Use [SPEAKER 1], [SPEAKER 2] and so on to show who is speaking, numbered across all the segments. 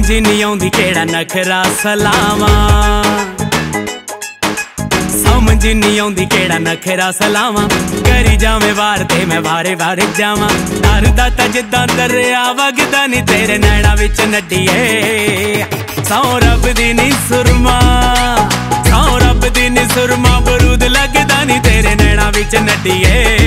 [SPEAKER 1] ਸਮਝ ਨਹੀਂ ਆਉਂਦੀ ਕਿਹੜਾ ਨਖਰਾ ਸਲਾਵਾਂ। ਸਮਝ ਨਹੀਂ ਆਉਂਦੀ ਕਿਹੜਾ ਨਖਰਾ ਸਲਾਵਾਂ। ਕਰੀ ਜਾਵੇਂ ਵਾਰ ਤੇ ਮੈਂ ਵਾਰੇ ਵਾਰੇ ਜਾਵਾਂ। ਡਰਦਾ ਤਾਂ ਜਿੱਦਾਂ ਦਰਿਆ ਵਗਦਾ ਨਹੀਂ ਤੇਰੇ ਨੈਣਾ ਵਿੱਚ ਨੱਡੀਏ ਸੌ ਰੱਬ ਦੀ ਨੀ ਸੁਰਮਾ, ਸੌ ਰੱਬ ਦੀ ਨੀ ਸੁਰਮਾ, ਬਰੂਦ ਲੱਗਦਾ ਨਹੀਂ ਤੇਰੇ ਨੈਣਾ ਵਿੱਚ ਨੱਡੀਏ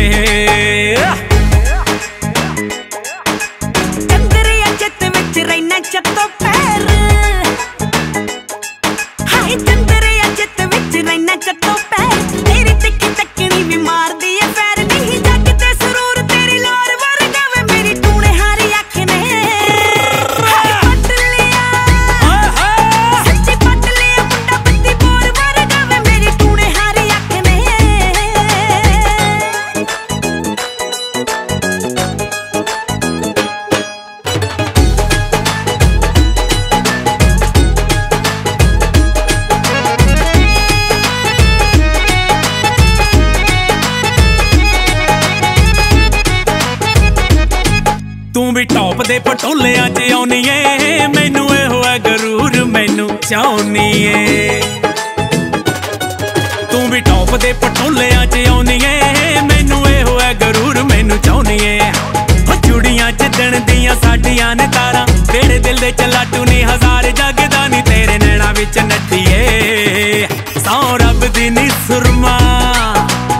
[SPEAKER 2] ਵੀ
[SPEAKER 1] ਟੌਪ ਦੇ ਪਟੋਲਿਆਂ 'ਚ ਆਉਣੀ ਏ ਮੈਨੂੰ ਇਹੋ ਹੈ ਗਰੂਰ, ਮੈਨੂੰ ਚਾਹੁੰਨੀ ਏ ਤੂੰ ਵੀ ਟੌਪ ਦੇ ਪਟੋਲਿਆਂ 'ਚ ਆਉਣੀ ਏ ਮੈਨੂੰ ਇਹੋ ਹੈ ਗਰੂਰ, ਮੈਨੂੰ ਚਾਹੁੰਨੀ ਏ ਹੋ ਚੁੜੀਆਂ ਜਿੱਦਣ ਦੀਆਂ ਸਾਡੀਆਂ ਨੇ ਤਾਰਾਂ, ਤੇਰੇ ਦਿਲ ਦੇ ਚਲਾਟੂ ਨੀ, ਹਜ਼ਾਰ ਜਗਦਾ ਨੀ, ਤੇਰੇ ਨੈਣਾ ਵਿੱਚ ਨੱਡੀਏ ਸੌ ਰੱਬ ਦੀ ਨੀ ਸੁਰਮਾ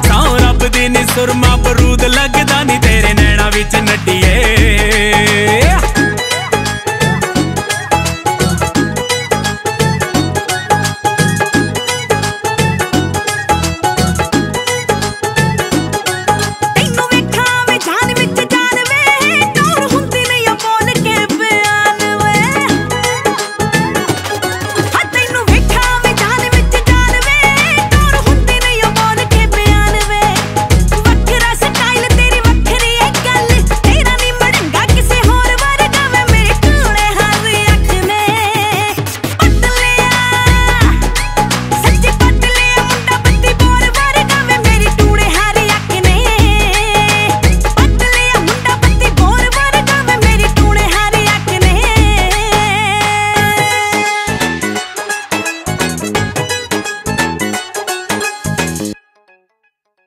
[SPEAKER 1] ਸੌ ਰੱਬ ਦੀ ਨੀ ਸੁਰਮਾ, ਬਰੂਦ ਲੱਗਦਾ ਨੀ, ਤੇਰੇ ਵਿੱਚ ਨੱਡੀਏ